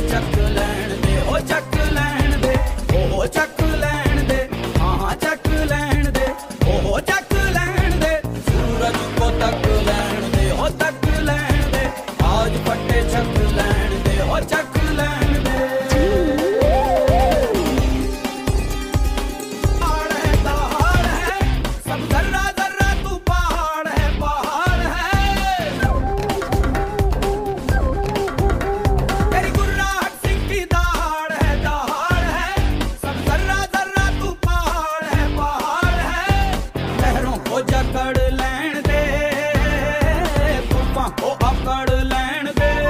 ਚੱਕ ਲੈਣ ਦੇ ਉਹ ਚੱਕ ਲੈਣ ਦੇ। ਪੁੱਪਾ ਲੈਣ ਦੇ।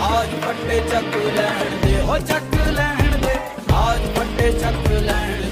ਆਜ ਪੱਟੇ ਚੱਕ ਲੈਣ ਦੇ। ਉਹ ਚੱਕ ਲੈਣ ਦੇ। ਆਜ ਪੱਟੇ ਚੱਕ ਲੈਣ